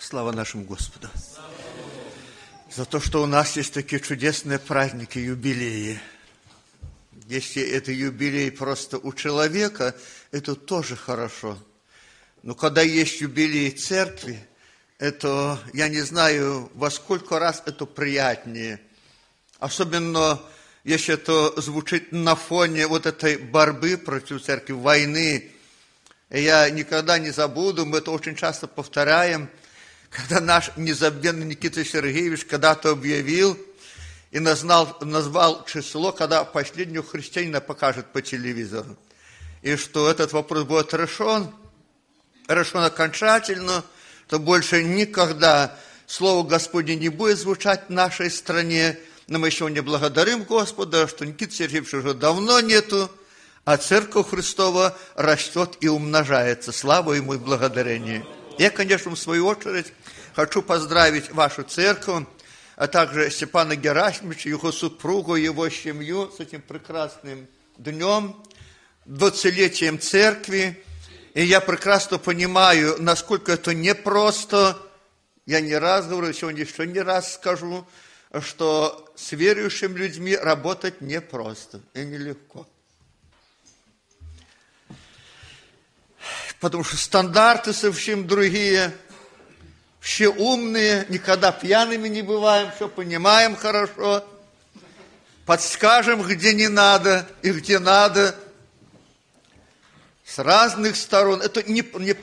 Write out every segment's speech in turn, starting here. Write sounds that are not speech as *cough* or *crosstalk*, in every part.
Слава нашему Господу. За то, что у нас есть такие чудесные праздники, юбилеи. Если это юбилей просто у человека, это тоже хорошо. Но когда есть юбилей церкви, это, я не знаю, во сколько раз это приятнее. Особенно, если это звучит на фоне вот этой борьбы против церкви, войны. И я никогда не забуду, мы это очень часто повторяем – когда наш незабвенный Никита Сергеевич когда-то объявил и назвал, назвал число, когда последнего христианина покажет по телевизору. И что этот вопрос будет решен, решен окончательно, то больше никогда Слово Господне не будет звучать в нашей стране. Но мы еще не благодарим Господа, что Никита Сергеевич уже давно нету, а Церковь Христова растет и умножается. Слава Ему и благодарение. Я, конечно, в свою очередь хочу поздравить вашу церковь, а также Степана Герасимовича, его супругу, его семью с этим прекрасным днем, двадцатилетием церкви. И я прекрасно понимаю, насколько это непросто. Я не раз говорю, сегодня еще не раз скажу, что с верующими людьми работать непросто и нелегко. потому что стандарты совсем другие. Все умные, никогда пьяными не бываем, все понимаем хорошо. Подскажем, где не надо и где надо. С разных сторон. Это не, не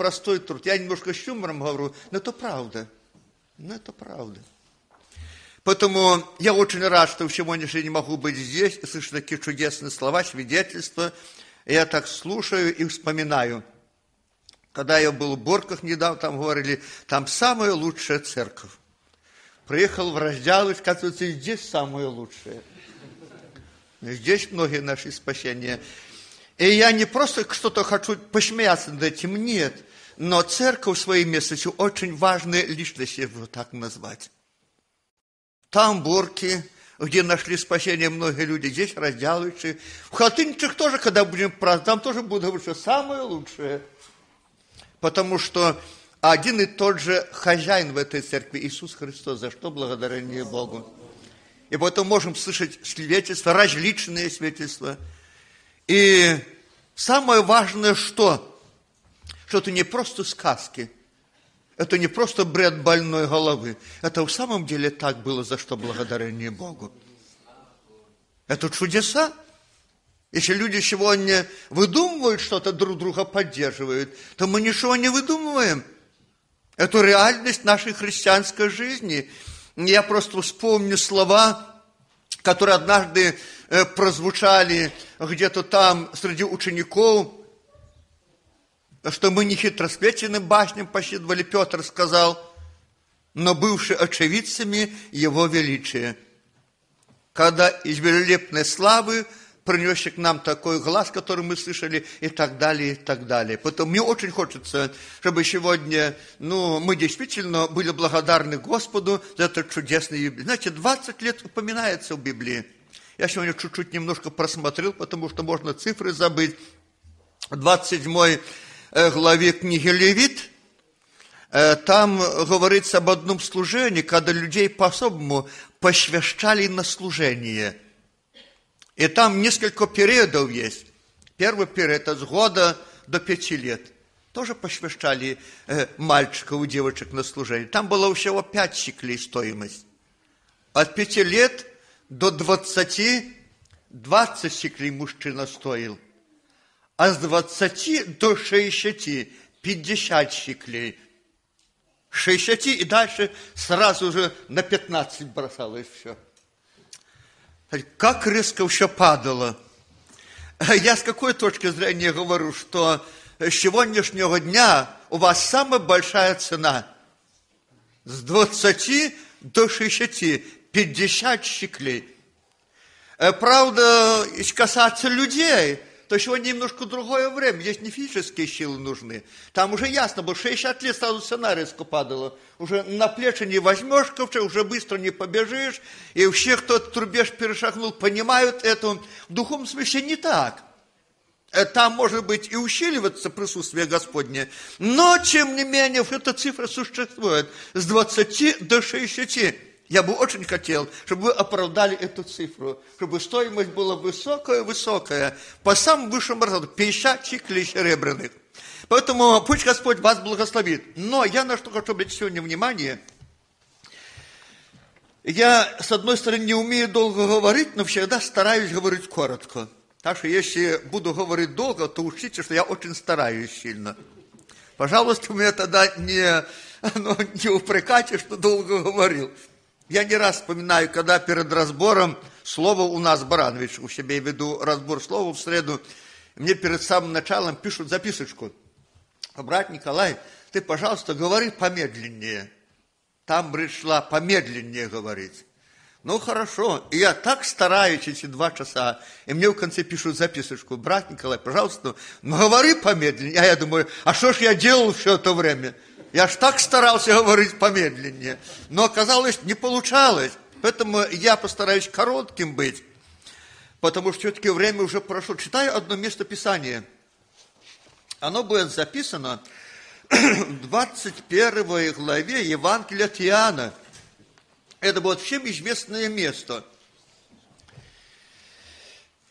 труд. Я немножко с юмором говорю, но это правда. Но это правда. Поэтому я очень рад, что сегодня не могу быть здесь и слышать такие чудесные слова, свидетельства. Я так слушаю и вспоминаю – когда я был в Борках недавно, там говорили, там самая лучшая церковь. Приехал в Раздялыч, оказывается, здесь самое лучшее. Здесь многие наши спасения. И я не просто что-то хочу посмеяться над этим, нет. Но церковь своей местности очень важная личность, если его так назвать. Там Борки, где нашли спасение многие люди, здесь Раздялычи. В Хатынчах тоже, когда будем праздновать, там тоже будут говорить, что самое лучшее – потому что один и тот же хозяин в этой церкви, Иисус Христос, за что благодарение Богу. И поэтому можем слышать свидетельства, различные свидетельства. И самое важное, что? Что это не просто сказки, это не просто бред больной головы. Это в самом деле так было, за что благодарение Богу. Это чудеса. Если люди сегодня выдумывают что-то, друг друга поддерживают, то мы ничего не выдумываем. Это реальность нашей христианской жизни. Я просто вспомню слова, которые однажды э, прозвучали где-то там среди учеников, что мы не хитросплетенным башням посчитывали, Петр сказал, но бывшие очевидцами его величия. Когда из великолепной славы принесший к нам такой глаз, который мы слышали, и так далее, и так далее. Поэтому мне очень хочется, чтобы сегодня, ну, мы действительно были благодарны Господу за этот чудесный юбилей. Знаете, 20 лет упоминается в Библии. Я сегодня чуть-чуть немножко просмотрел, потому что можно цифры забыть. В 27 э, главе книги Левит, э, там говорится об одном служении, когда людей по-особому посвящали на служение – и там несколько периодов есть. Первый период – это с года до пяти лет. Тоже посвящали э, мальчиков и девочек на служение. Там было всего пять щеклей стоимость. От пяти лет до двадцати двадцать щеклей мужчина стоил. А с двадцати до шестидесяти пятьдесят щеклей. Шестидесяти и дальше сразу же на пятнадцать бросалось все. Как резко все падало. *laughs* Я с какой точки зрения говорю, что с сегодняшнего дня у вас самая большая цена. С 20 до 60, 50 щеклей. Правда, касаться людей – то сегодня немножко другое время. Здесь не физические силы нужны. Там уже ясно было, 60 лет сразу сценарий падало. Уже на плечи не возьмешь ковчег, уже быстро не побежишь. И все, кто трубеж перешагнул, понимают это. В духовном смысле не так. э, там может быть и усиливаться присутствие Господне, но, тем не менее, эта цифра существует с 20 до 60. Я бы очень хотел, чтобы вы оправдали эту цифру, чтобы стоимость была высокая-высокая, по самым высшим образом, 50 чиклей серебряных. Поэтому пусть Господь вас благословит. Но я на что хочу обратить сегодня внимание. Я, с одной стороны, не умею долго говорить, но всегда стараюсь говорить коротко. Так что если буду говорить долго, то учите, что я очень стараюсь сильно. Пожалуйста, меня тогда не, ну, не упрекайте, что долго говорил. Я не раз вспоминаю, когда перед разбором слова у нас, Баранович, у себя веду разбор слова в среду, мне перед самым началом пишут записочку. Брат Николай, ты, пожалуйста, говори помедленнее. Там пришла помедленнее говорить. Ну, хорошо. И я так стараюсь эти два часа. И мне в конце пишут записочку. Брат Николай, пожалуйста, ну, говори помедленнее. А я думаю, а что ж я делал все это время? Я ж так старался говорить помедленнее, но оказалось, не получалось. Поэтому я постараюсь коротким быть, потому что все-таки время уже прошло. Читаю одно место Писания. Оно будет записано в 21 главе Евангелия от Иоанна. Это будет всем известное место.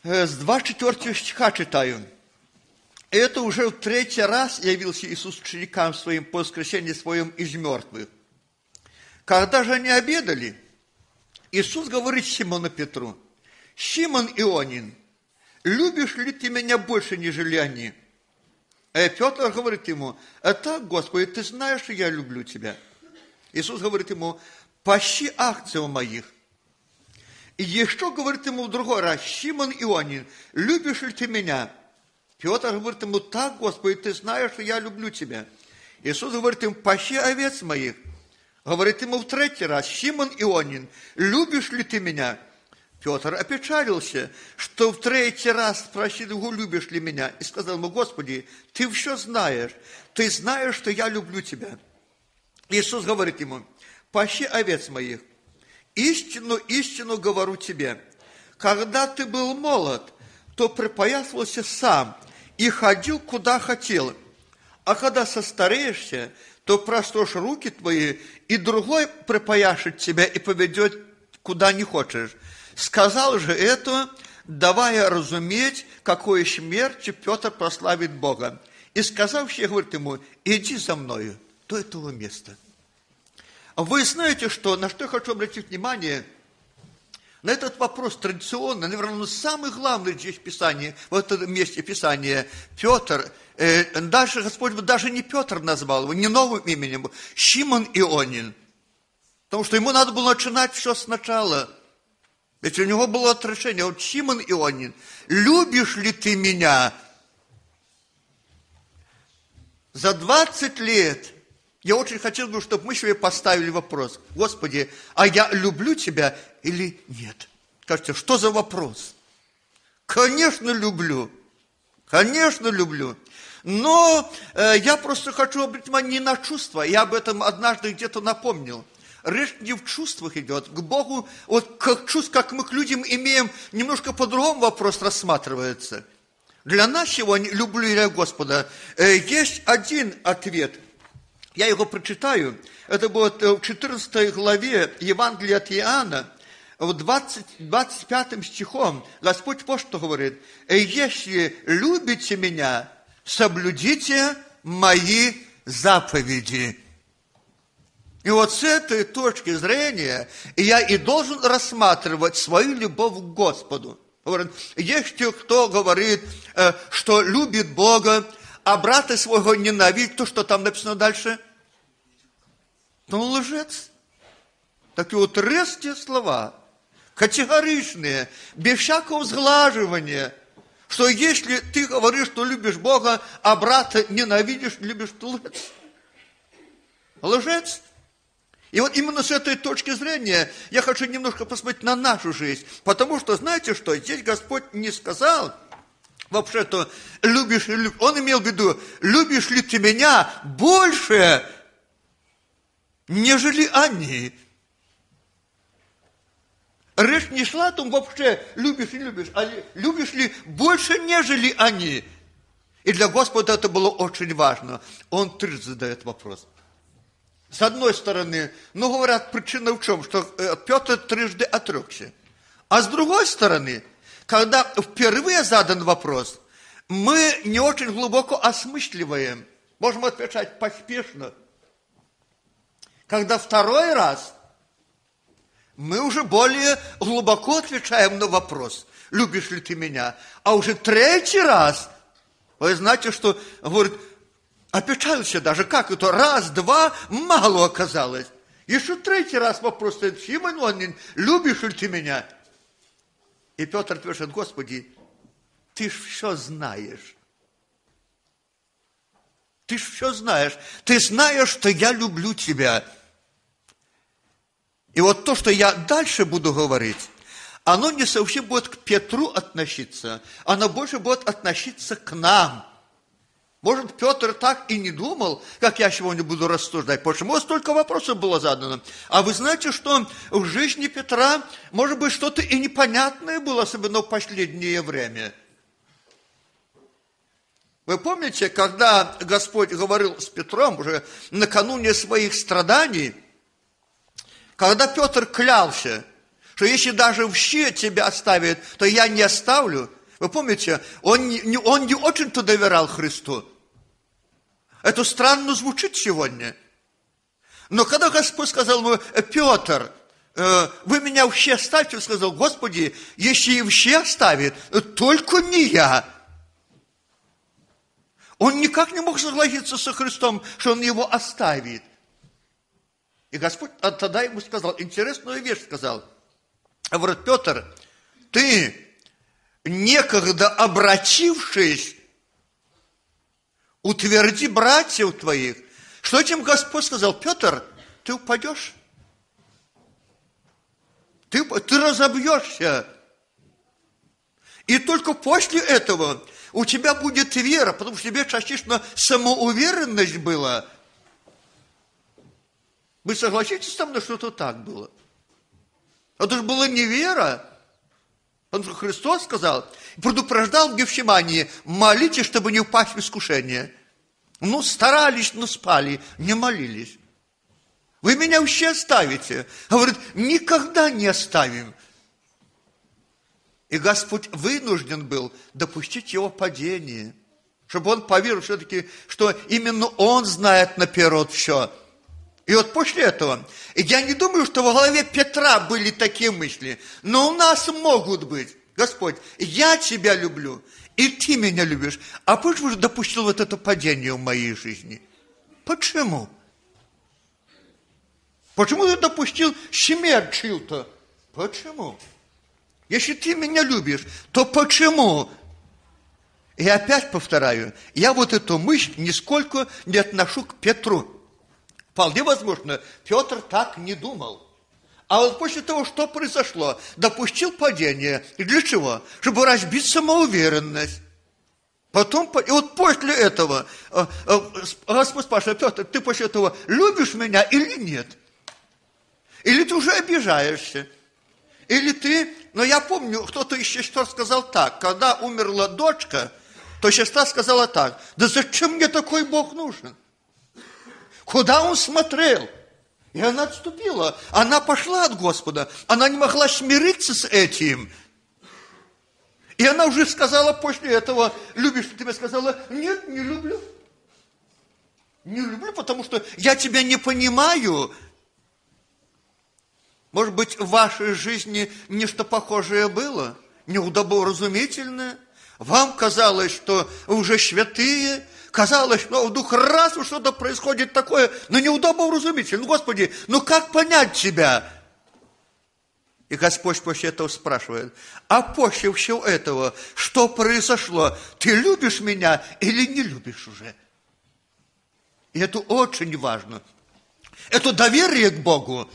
Э, с 24 стиха читаю. Это уже в третий раз явился Иисус ученикам своим по воскресении своем из мертвых. Когда же они обедали, Иисус говорит Симону Петру, «Симон Ионин, любишь ли ты меня больше, нежели они?» А Петр говорит ему, «А так, Господи, ты знаешь, что я люблю тебя». Иисус говорит ему, «Пощи акцию моих». И еще говорит ему в другой раз, «Симон Ионин, любишь ли ты меня?» Петр говорит ему, так, Господи, ты знаешь, что я люблю тебя. Иисус говорит ему, пощи овец моих. Говорит ему в третий раз, Симон Ионин, любишь ли ты меня? Петр опечалился, что в третий раз спросил его, любишь ли меня? И сказал ему, Господи, ты все знаешь, ты знаешь, что я люблю тебя. Иисус говорит ему, пощи овец моих. Истину, истину говорю тебе. Когда ты был молод, то припоясывался сам и ходил, куда хотел. А когда состареешься, то простошь руки твои, и другой припояшет тебя и поведет, куда не хочешь. Сказал же это, давая разуметь, какой смертью Петр прославит Бога. И сказавший, говорит ему, иди за мною до этого места. Вы знаете, что, на что я хочу обратить внимание – на этот вопрос традиционно, наверное, самый главный здесь Писание, в этом месте Писания, Петр, э, даже Господь даже не Петр назвал его, не новым именем, Шимон Ионин. Потому что ему надо было начинать все сначала. Ведь у него было отрешение. Вот Шимон Ионин, любишь ли ты меня? За 20 лет я очень хотел бы, чтобы мы себе поставили вопрос. Господи, а я люблю Тебя или нет? Скажите, что за вопрос? Конечно, люблю. Конечно, люблю. Но э, я просто хочу обратить внимание не на чувства. Я об этом однажды где-то напомнил. Речь не в чувствах идет. К Богу, вот как чувств, как мы к людям имеем, немножко по-другому вопрос рассматривается. Для нас сегодня, люблю я Господа, э, есть один ответ – я его прочитаю. Это будет в 14 главе Евангелия от Иоанна, в 20, 25 стихом Господь вот что говорит. «Если любите меня, соблюдите мои заповеди». И вот с этой точки зрения я и должен рассматривать свою любовь к Господу. Говорит, те, кто говорит, э, что любит Бога, а брата своего ненавидит, то, что там написано дальше? Ну, лжец. Такие вот резкие слова, категоричные, без всякого сглаживания, что если ты говоришь, что любишь Бога, а брата ненавидишь, любишь, то лжец. Лжец. И вот именно с этой точки зрения я хочу немножко посмотреть на нашу жизнь. Потому что, знаете что, здесь Господь не сказал, вообще-то, любишь ли, он имел в виду, любишь ли ты меня больше, нежели они. Речь не шла о том вообще, любишь и любишь, а любишь ли больше, нежели они. И для Господа это было очень важно. Он трижды задает вопрос. С одной стороны, ну, говорят, причина в чем? Что э, Петр трижды отрекся. А с другой стороны, когда впервые задан вопрос, мы не очень глубоко осмысливаем, можем отвечать поспешно. Когда второй раз, мы уже более глубоко отвечаем на вопрос, любишь ли ты меня. А уже третий раз, вы знаете, что, говорит, опечалился даже, как это, раз, два, мало оказалось. Еще третий раз вопрос стоит, Симон любишь ли ты меня? И Петр пишет, Господи, ты ж все знаешь. Ты ж все знаешь. Ты знаешь, что я люблю тебя. И вот то, что я дальше буду говорить, оно не совсем будет к Петру относиться, оно больше будет относиться к нам – может, Петр так и не думал, как я сегодня буду рассуждать. Почему столько вопросов было задано? А вы знаете, что в жизни Петра, может быть, что-то и непонятное было, особенно в последнее время. Вы помните, когда Господь говорил с Петром уже накануне своих страданий, когда Петр клялся, что если даже в щи тебя оставит, то я не оставлю. Вы помните, он не, он не очень-то доверял Христу. Это странно звучит сегодня. Но когда Господь сказал ему, Петр, э, вы меня вообще оставьте, сказал, Господи, если и вообще оставит, только не я. Он никак не мог согласиться со Христом, что он его оставит. И Господь тогда ему сказал, интересную вещь сказал. Говорит, Петр, ты, некогда обратившись утверди братьев твоих. Что этим Господь сказал? Петр, ты упадешь. Ты, ты разобьешься. И только после этого у тебя будет вера, потому что тебе частично самоуверенность была. Вы согласитесь со мной, что это так было? Это же была не вера. Что Христос сказал, предупреждал в Гефсимании, молитесь, чтобы не упасть в искушение. Ну, старались, но спали, не молились. Вы меня вообще оставите. Говорит, никогда не оставим. И Господь вынужден был допустить его падение, чтобы он поверил все-таки, что именно он знает наперед все – и вот после этого, я не думаю, что в голове Петра были такие мысли, но у нас могут быть. Господь, я тебя люблю, и ты меня любишь. А почему же допустил вот это падение в моей жизни? Почему? Почему ты допустил смерть чью-то? Почему? Если ты меня любишь, то почему? И опять повторяю, я вот эту мысль нисколько не отношу к Петру. Вполне возможно, Петр так не думал. А вот после того, что произошло, допустил падение. И для чего? Чтобы разбить самоуверенность. Потом, и вот после этого, э, э, Господь спрашивает, Петр, ты после этого любишь меня или нет? Или ты уже обижаешься? Или ты, но я помню, кто-то из сестер сказал так, когда умерла дочка, то сестра сказала так, да зачем мне такой Бог нужен? Куда он смотрел? И она отступила. Она пошла от Господа. Она не могла смириться с этим. И она уже сказала после этого, любишь ты тебя? Сказала, нет, не люблю. Не люблю, потому что я тебя не понимаю. Может быть, в вашей жизни нечто похожее было? Неудоборазумительное? Вам казалось, что вы уже святые, казалось, что вдруг раз что-то происходит такое, но неудобно вразумить. Ну, Господи, ну как понять тебя? И Господь после этого спрашивает, а после всего этого, что произошло? Ты любишь меня или не любишь уже? И это очень важно. Это доверие к Богу.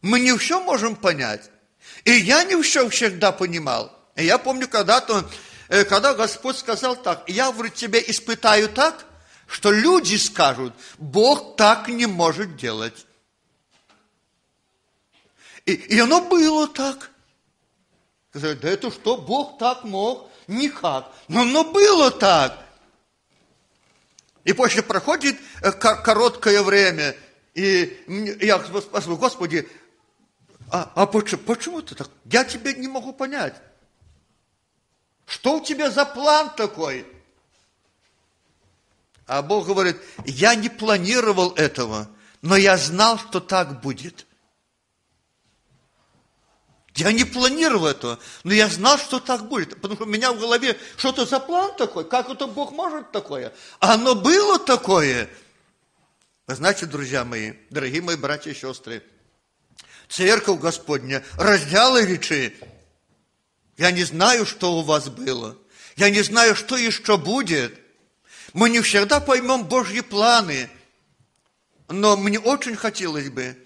Мы не все можем понять. И я не все всегда понимал. И я помню, когда-то когда Господь сказал так, я, говорит, тебя испытаю так, что люди скажут, Бог так не может делать. И, и оно было так. Сказали, да это что, Бог так мог? Никак. Но, но было так. И после проходит э, короткое время, и я спрашиваю, Господи, а, а почему, почему ты так? Я тебя не могу понять. Что у тебя за план такой? А Бог говорит, я не планировал этого, но я знал, что так будет. Я не планировал этого, но я знал, что так будет. Потому что у меня в голове, что это за план такой? Как это Бог может такое? А оно было такое. Значит, друзья мои, дорогие мои братья и сестры, церковь Господня раздела речи. Я не знаю, что у вас было. Я не знаю, что еще будет. Мы не всегда поймем Божьи планы. Но мне очень хотелось бы,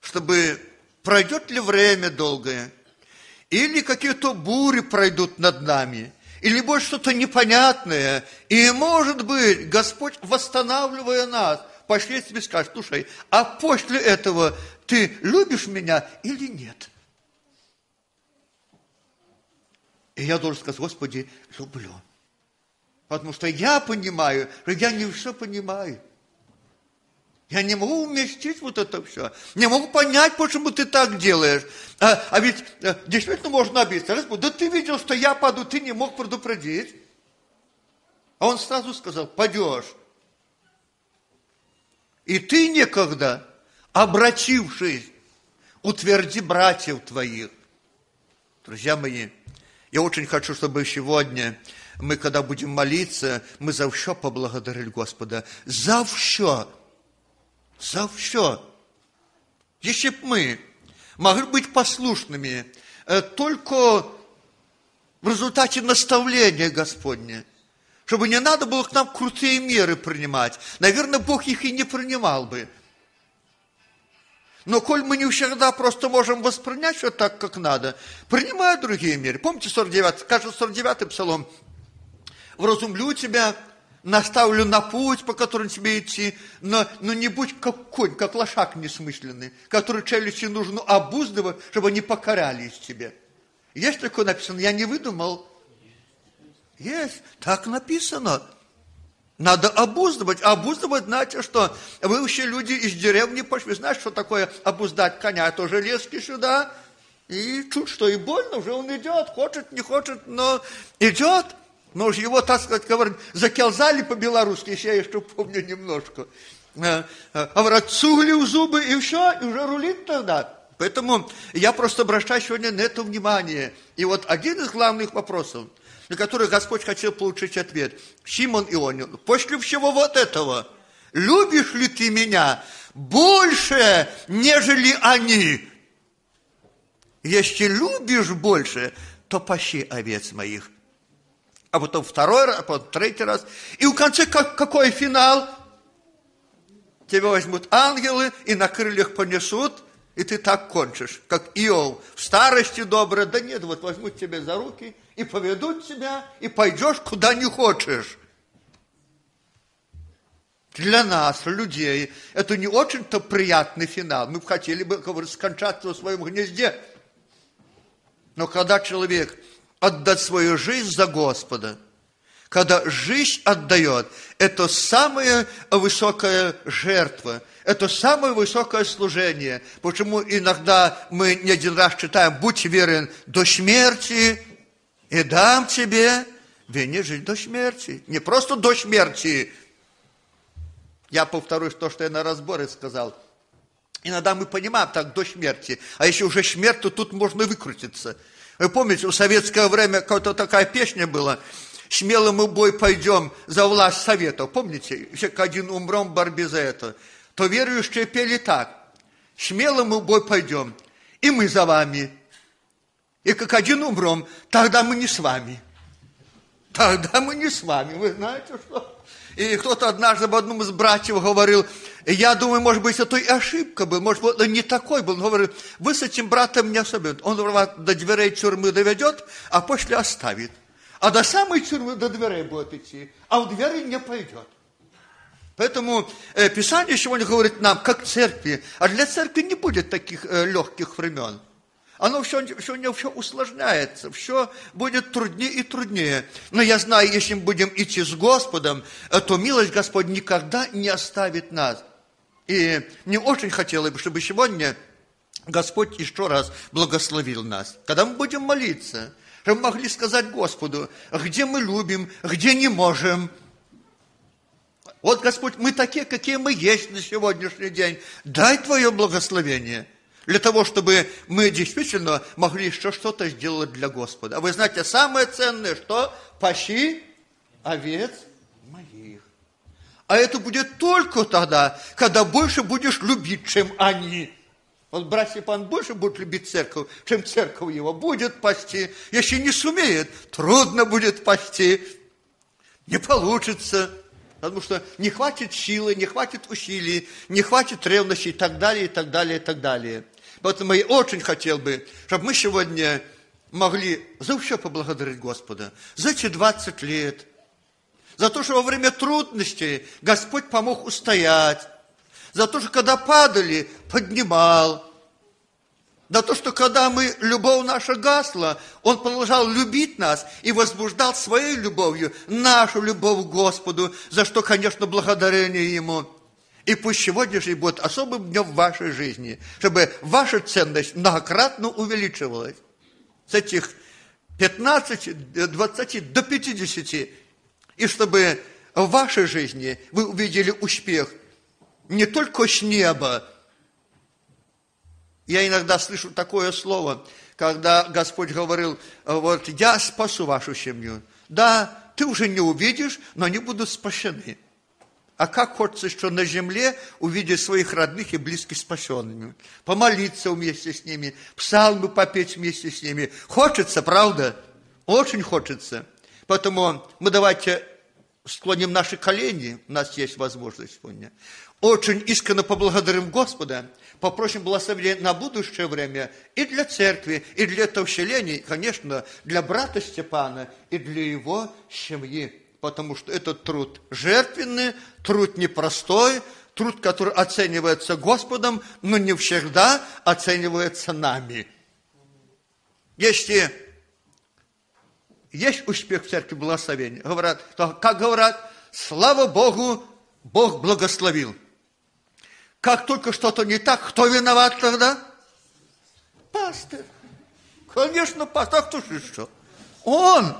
чтобы пройдет ли время долгое, или какие-то бури пройдут над нами, или будет что-то непонятное, и, может быть, Господь, восстанавливая нас, пошлет тебе скажет, слушай, а после этого ты любишь меня или нет? И я должен сказать, Господи, люблю. Потому что я понимаю, что я не все понимаю. Я не могу уместить вот это все. Не могу понять, почему ты так делаешь. А, а ведь а, действительно можно обидеться. Да ты видел, что я паду, ты не мог предупредить. А он сразу сказал, падешь. И ты некогда, обратившись, утверди братьев твоих. Друзья мои, я очень хочу, чтобы сегодня мы, когда будем молиться, мы за все поблагодарили Господа. За все за все. Если бы мы могли быть послушными э, только в результате наставления Господня, чтобы не надо было к нам крутые меры принимать, наверное, Бог их и не принимал бы. Но коль мы не всегда просто можем воспринять все так, как надо, принимая другие меры. Помните 49, кажется, 49 псалом. «Вразумлю тебя, наставлю на путь, по которому тебе идти, но, но не будь как конь, как лошак несмысленный, который челюсти нужно обуздывать, чтобы они покорялись тебе. Есть такое написано, я не выдумал. Есть, так написано. Надо обуздывать. А обуздывать, знаете что? Вы вообще люди из деревни пошли. Знаете, что такое обуздать коня? Это железки сюда. И чуть что, и больно, уже он идет, хочет, не хочет, но идет. Но уж его, так сказать, говорят, закелзали по-белорусски, еще я еще помню немножко. А говорят, цугли в зубы, и все, и уже рулит тогда. Поэтому я просто обращаю сегодня на это внимание. И вот один из главных вопросов, на который Господь хотел получить ответ. Симон Ионин, после всего вот этого, любишь ли ты меня больше, нежели они? Если любишь больше, то пощи овец моих а потом второй раз, а потом третий раз. И в конце как, какой финал? Тебя возьмут ангелы и на крыльях понесут, и ты так кончишь, как Иов. В старости доброе, да нет, вот возьмут тебя за руки и поведут тебя, и пойдешь куда не хочешь. Для нас, людей, это не очень-то приятный финал. Мы хотели бы, говорю, скончаться в своем гнезде. Но когда человек отдать свою жизнь за Господа. Когда жизнь отдает, это самая высокая жертва, это самое высокое служение. Почему иногда мы не один раз читаем, будь верен до смерти, и дам тебе вине жить до смерти. Не просто до смерти. Я повторюсь то, что я на разборе сказал. Иногда мы понимаем так до смерти, а если уже смерть, то тут можно выкрутиться – вы помните, в советское время какая-то такая песня была, «Смело мы бой пойдем за власть совета». Помните, как один умрем в борьбе за это. То верующие пели так, «Смело мы бой пойдем, и мы за вами». И как один умрем, тогда мы не с вами. Тогда мы не с вами. Вы знаете что? И кто-то однажды об одном из братьев говорил, я думаю, может быть, это и ошибка была, может быть, не такой был. Он говорит, вы с этим братом не особенно. Он вас до дверей тюрьмы доведет, а после оставит. А до самой тюрьмы до дверей будет идти, а в двери не пойдет. Поэтому э, Писание сегодня говорит нам, как церкви, а для церкви не будет таких э, легких времен. Оно все, все, все усложняется, все будет труднее и труднее. Но я знаю, если мы будем идти с Господом, то милость Господь никогда не оставит нас. И мне очень хотелось бы, чтобы сегодня Господь еще раз благословил нас. Когда мы будем молиться, могли сказать Господу, где мы любим, где не можем. Вот, Господь, мы такие, какие мы есть на сегодняшний день. Дай Твое благословение – для того, чтобы мы действительно могли еще что-то сделать для Господа. А вы знаете, самое ценное, что пащи овец моих. А это будет только тогда, когда больше будешь любить, чем они. Вот брат Степан больше будет любить церковь, чем церковь его будет пасти. Если не сумеет, трудно будет пасти. Не получится. Потому что не хватит силы, не хватит усилий, не хватит ревности и так далее, и так далее, и так далее. Поэтому я очень хотел бы, чтобы мы сегодня могли за все поблагодарить Господа, за эти 20 лет, за то, что во время трудностей Господь помог устоять, за то, что когда падали, поднимал, за то, что когда мы, любовь наша гасла, Он продолжал любить нас и возбуждал своей любовью нашу любовь к Господу, за что, конечно, благодарение Ему – и пусть сегодняшний будет особым днем в вашей жизни, чтобы ваша ценность многократно увеличивалась. С этих 15, 20 до 50. И чтобы в вашей жизни вы увидели успех не только с неба. Я иногда слышу такое слово, когда Господь говорил, вот я спасу вашу семью. Да, ты уже не увидишь, но они будут спасены. А как хочется что на земле увидеть своих родных и близких спасенными, помолиться вместе с ними, псалмы попеть вместе с ними. Хочется, правда? Очень хочется. Поэтому мы давайте склоним наши колени, у нас есть возможность сегодня. Очень искренне поблагодарим Господа, попросим благословения на будущее время и для церкви, и для этого вселения, конечно, для брата Степана и для его семьи потому что этот труд жертвенный, труд непростой, труд, который оценивается Господом, но не всегда оценивается нами. Если есть успех в церкви благословения, говорят, то, как говорят, слава Богу, Бог благословил. Как только что-то не так, кто виноват тогда? Пастор. Конечно, пастор, а кто же еще? Он.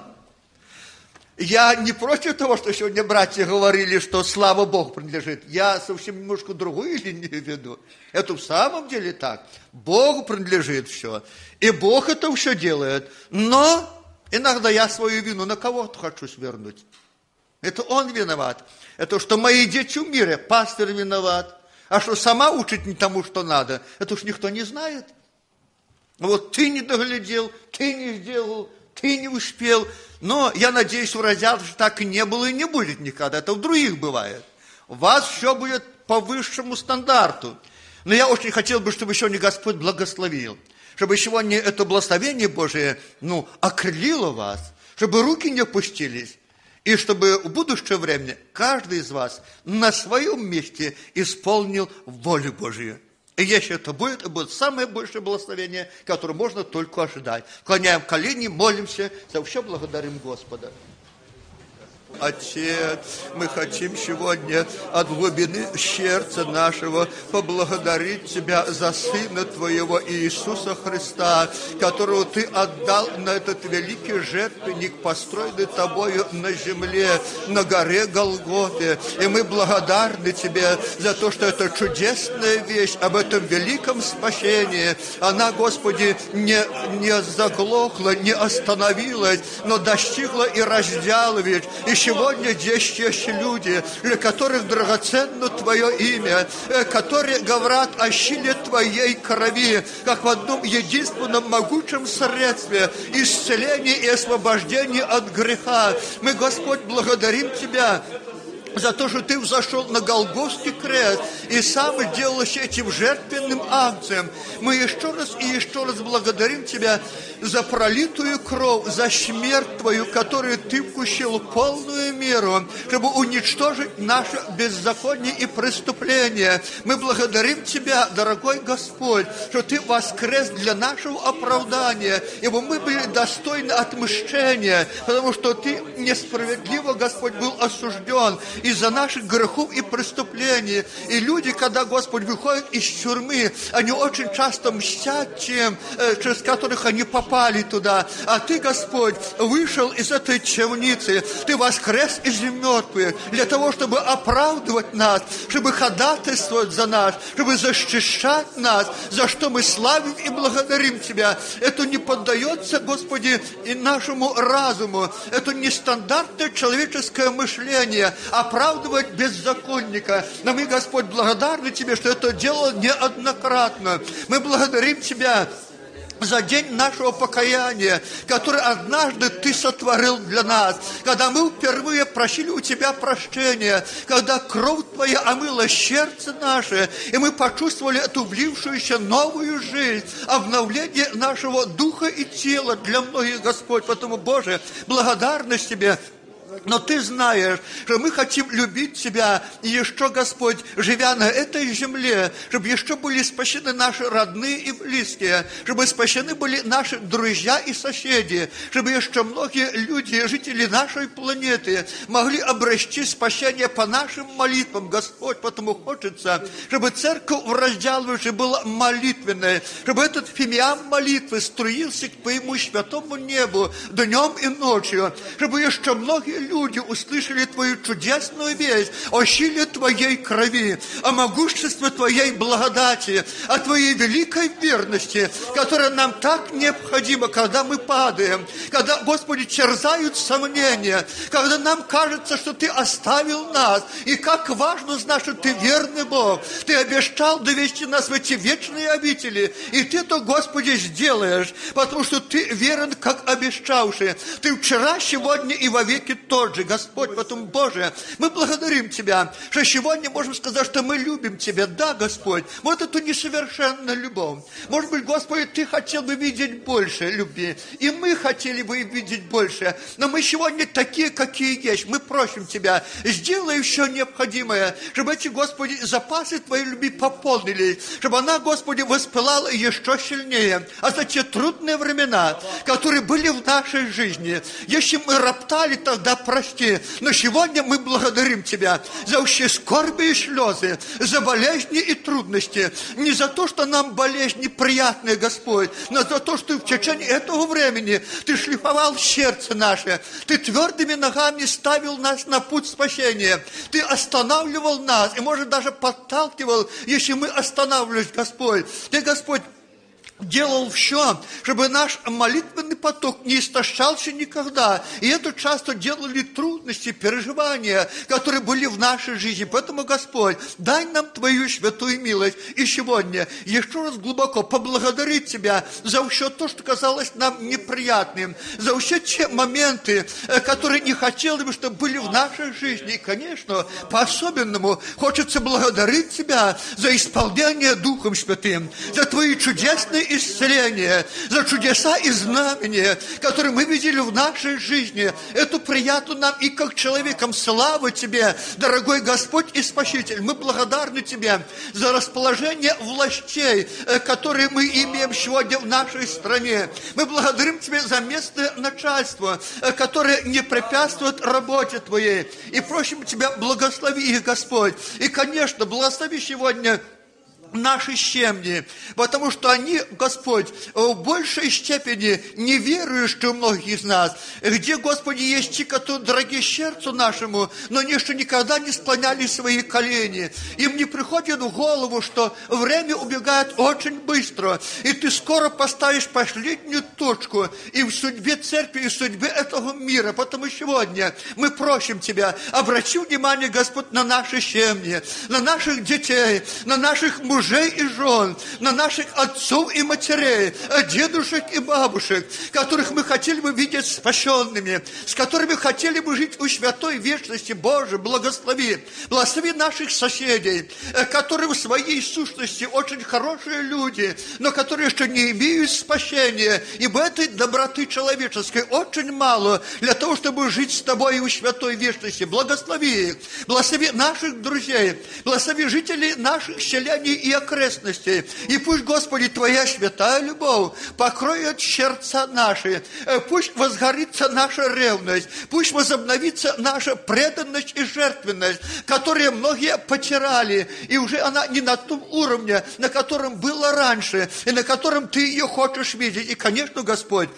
Я не против того, что сегодня братья говорили, что слава Богу принадлежит. Я совсем немножко другую линию веду. Это в самом деле так. Богу принадлежит все. И Бог это все делает. Но иногда я свою вину на кого-то хочу свернуть. Это он виноват. Это что мои дети в мире, пастор виноват. А что сама учит не тому, что надо, это уж никто не знает. Вот ты не доглядел, ты не сделал, ты не успел. Но я надеюсь, у радиат так и не было и не будет никогда. Это у других бывает. У вас все будет по высшему стандарту. Но я очень хотел бы, чтобы сегодня Господь благословил. Чтобы сегодня это благословение Божие, ну, окрылило вас. Чтобы руки не опустились. И чтобы в будущее время каждый из вас на своем месте исполнил волю Божию. И если это будет, это будет самое большое благословение, которое можно только ожидать. Клоняем колени, молимся, за все благодарим Господа. Отец, мы хотим сегодня от глубины сердца нашего поблагодарить Тебя за Сына Твоего Иисуса Христа, которого Ты отдал на этот великий жертвенник, построенный Тобою на земле, на горе Голгофе. И мы благодарны Тебе за то, что это чудесная вещь об этом великом спасении. Она, Господи, не, не заглохла, не остановилась, но достигла и раздела ведь. Сегодня здесь есть люди, для которых драгоценно Твое имя, э, которые говорят о силе Твоей крови, как в одном единственном могучем средстве исцеления и освобождения от греха. Мы, Господь, благодарим Тебя за то, что ты взошел на Голгофский крест и сам делаешь этим жертвенным акцием. Мы еще раз и еще раз благодарим Тебя за пролитую кровь, за смерть Твою, которую Ты вкусил полную меру, чтобы уничтожить наше беззаконие и преступление. Мы благодарим Тебя, дорогой Господь, что Ты воскрес для нашего оправдания, ибо мы были достойны отмщения, потому что Ты несправедливо, Господь, был осужден из-за наших грехов и преступлений. И люди, когда Господь выходит из тюрьмы, они очень часто мстят тем, э, через которых они попали туда. А Ты, Господь, вышел из этой темницы, Ты воскрес из мертвых для того, чтобы оправдывать нас, чтобы ходатайствовать за нас, чтобы защищать нас, за что мы славим и благодарим Тебя. Это не поддается, Господи, и нашему разуму. Это нестандартное человеческое мышление, оправдывать беззаконника. Но мы, Господь, благодарны Тебе, что это делал неоднократно. Мы благодарим Тебя за день нашего покаяния, который однажды Ты сотворил для нас, когда мы впервые просили у Тебя прощения, когда кровь Твоя омыла сердце наше, и мы почувствовали эту влившуюся новую жизнь, обновление нашего духа и тела для многих, Господь. Поэтому, Боже, благодарность Тебе но ты знаешь, что мы хотим любить Тебя, и еще, Господь, живя на этой земле, чтобы еще были спасены наши родные и близкие, чтобы спасены были наши друзья и соседи, чтобы еще многие люди, жители нашей планеты, могли обрести спасение по нашим молитвам, Господь, потому хочется, чтобы церковь в разделывающей была молитвенной, чтобы этот фимиам молитвы струился к Твоему святому небу днем и ночью, чтобы еще многие люди услышали Твою чудесную весть о силе Твоей крови, о могуществе Твоей благодати, о Твоей великой верности, которая нам так необходима, когда мы падаем, когда, Господи, терзают сомнения, когда нам кажется, что Ты оставил нас, и как важно знать, что Ты верный Бог, Ты обещал довести нас в эти вечные обители, и Ты то, Господи, сделаешь, потому что Ты верен, как обещавший. Ты вчера, сегодня и вовеки тот же, Господь, потом, Боже, мы благодарим Тебя, что сегодня можем сказать, что мы любим Тебя. Да, Господь, вот это несовершенная любовь. Может быть, Господи, Ты хотел бы видеть больше любви, и мы хотели бы видеть больше, но мы сегодня такие, какие есть. Мы просим Тебя, сделай все необходимое, чтобы эти, Господи, запасы Твоей любви пополнились, чтобы она, Господи, воспылала еще сильнее. А за те трудные времена, которые были в нашей жизни, если мы роптали, тогда прости. Но сегодня мы благодарим Тебя за все скорби и слезы, за болезни и трудности. Не за то, что нам болезни приятные, Господь, но за то, что в течение этого времени Ты шлифовал сердце наше, Ты твердыми ногами ставил нас на путь спасения, Ты останавливал нас и, может, даже подталкивал, если мы останавливались, Господь. Ты, Господь, делал все, чтобы наш молитвенный поток не истощался никогда. И это часто делали трудности, переживания, которые были в нашей жизни. Поэтому, Господь, дай нам Твою святую милость. И сегодня еще раз глубоко поблагодарить Тебя за все то, что казалось нам неприятным, за все те моменты, э, которые не хотели бы, чтобы были в нашей жизни. И, конечно, по-особенному хочется благодарить Тебя за исполнение Духом Святым, за Твои чудесные исцеление, за чудеса и знамения, которые мы видели в нашей жизни. Эту приятную нам и как человекам славу Тебе, дорогой Господь и Спаситель. Мы благодарны Тебе за расположение властей, э, которые мы имеем сегодня в нашей стране. Мы благодарим Тебя за местное начальство, э, которое не препятствует работе Твоей. И просим Тебя, благослови их, Господь. И, конечно, благослови сегодня наши семьи, потому что они, Господь, в большей степени не веруют, что у многих из нас, где, Господи, есть те, которые дороги сердцу нашему, но они еще никогда не склоняли свои колени. Им не приходит в голову, что время убегает очень быстро, и ты скоро поставишь последнюю точку и в судьбе церкви, и в судьбе этого мира. Потому сегодня мы просим Тебя, обрати внимание, Господь, на наши семьи, на наших детей, на наших мужей, мужей и жен, на наших отцов и матерей, дедушек и бабушек, которых мы хотели бы видеть спасенными, с которыми хотели бы жить у святой вечности. Боже, благослови. Благослови наших соседей, э, которые в своей сущности очень хорошие люди, но которые еще не имеют спасения. Ибо этой доброты человеческой очень мало для того, чтобы жить с тобой у святой вечности. Благослови их. Благослови наших друзей. Благослови жителей наших селений и окрестностей. И пусть, Господи, Твоя святая любовь покроет сердца наши. Э, пусть возгорится наша ревность. Пусть возобновится наша преданность и жертвенность, которые многие потеряли. И уже она не на том уровне, на котором было раньше, и на котором Ты ее хочешь видеть. И, конечно, Господь,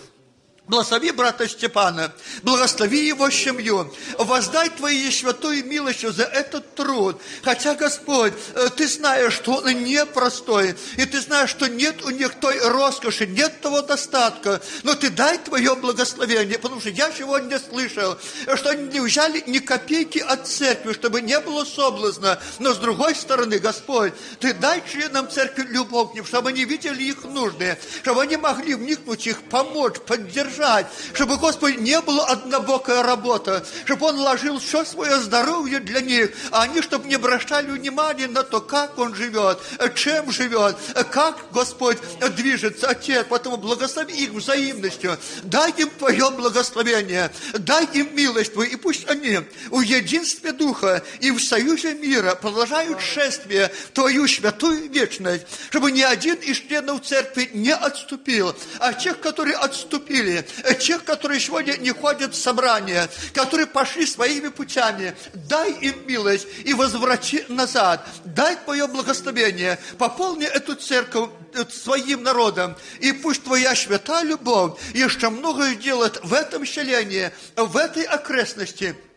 Благослови брата Степана, благослови его семью, воздай Твоей святой милостью за этот труд. Хотя, Господь, э, Ты знаешь, что он непростой, и Ты знаешь, что нет у них той роскоши, нет того достатка, но Ты дай Твое благословение, потому что я сегодня слышал, что они не взяли ни копейки от церкви, чтобы не было соблазна, но с другой стороны, Господь, Ты дай членам церкви любовь чтобы они видели их нужные, чтобы они могли вникнуть их, помочь, поддержать, держать, чтобы, Господи, не было однобокая работа, чтобы Он ложил все свое здоровье для них, а они, чтобы не обращали внимания на то, как Он живет, чем живет, как, Господь, движется, Отец, поэтому благослови их взаимностью, дай им Твое благословение, дай им милость Твою, и пусть они в единстве Духа и в союзе мира продолжают шествие Твою святую вечность, чтобы ни один из членов церкви не отступил, а тех, которые отступили, тех, которые сегодня не ходят в собрания, которые пошли своими путями, дай им милость и возврати назад. Дай Твое благословение, пополни эту церковь э, своим народом, и пусть Твоя святая любовь еще многое делает в этом селении, в этой окрестности –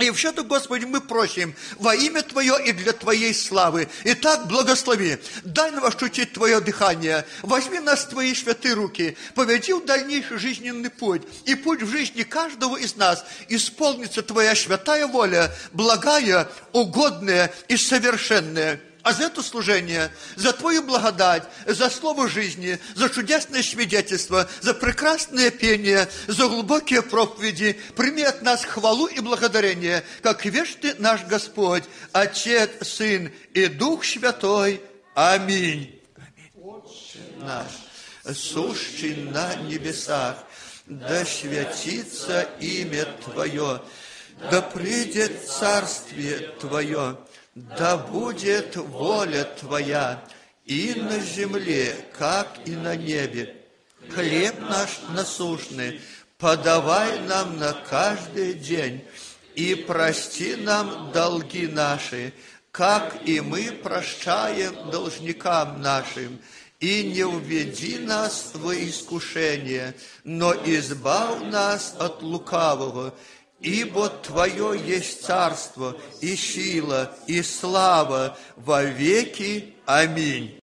и все-то, Господи, мы просим во имя Твое и для Твоей славы. Итак, благослови, дай нам ощутить Твое дыхание, возьми нас в Твои святые руки, поведи в дальнейший жизненный путь, и путь в жизни каждого из нас исполнится Твоя святая воля, благая, угодная и совершенная а за это служение, за Твою благодать, за слово жизни, за чудесное свидетельство, за прекрасное пение, за глубокие проповеди, прими от нас хвалу и благодарение, как вечный наш Господь, Отец, Сын и Дух Святой. Аминь. Наш, сущий на небесах, да святится имя Твое, да придет царствие Твое, да будет воля Твоя и на земле, как и на небе. Хлеб наш насущный подавай нам на каждый день, и прости нам долги наши, как и мы прощаем должникам нашим, и не уведи нас в искушение, но избав нас от лукавого, Ибо Твое есть царство, и сила, и слава во веки. Аминь.